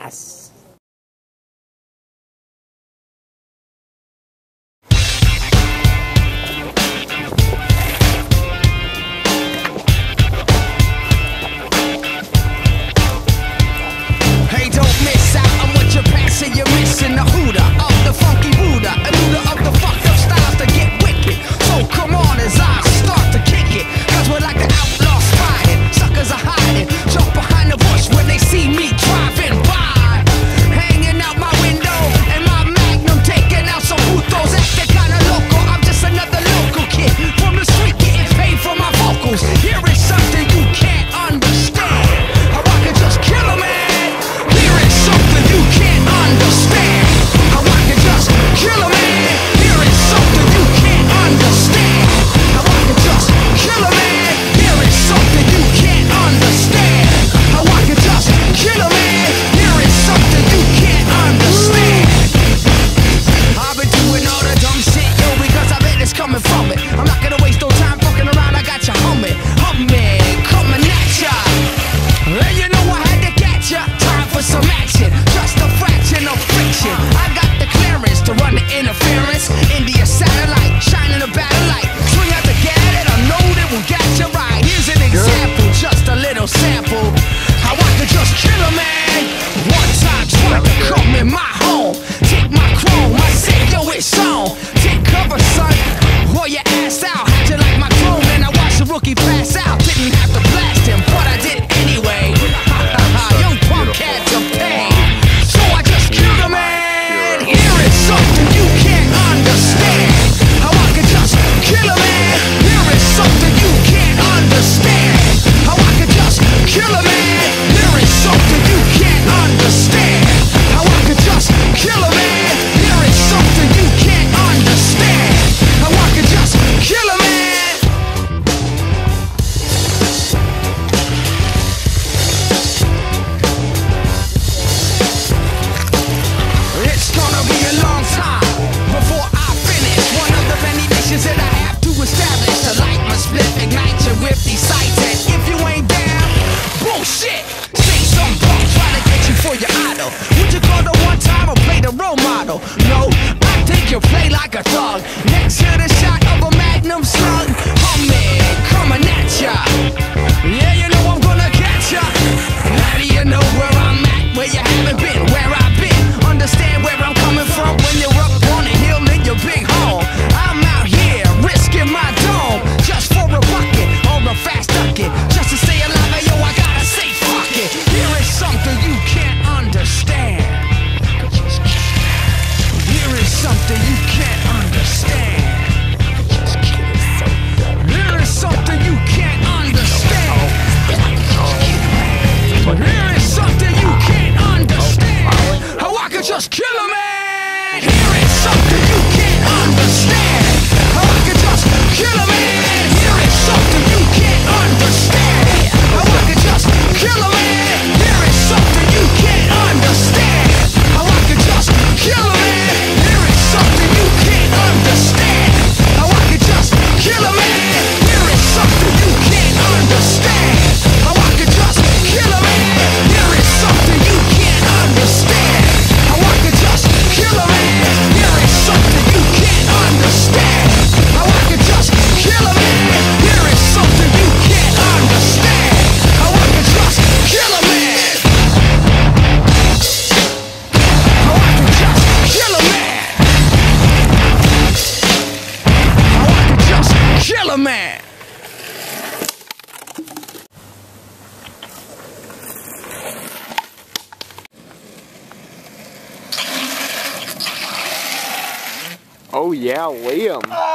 Yes. interfering. make you play like a thug Next to the shot of a magnum slug. Homie, coming at ya. Yeah, Just kill Oh yeah, Liam.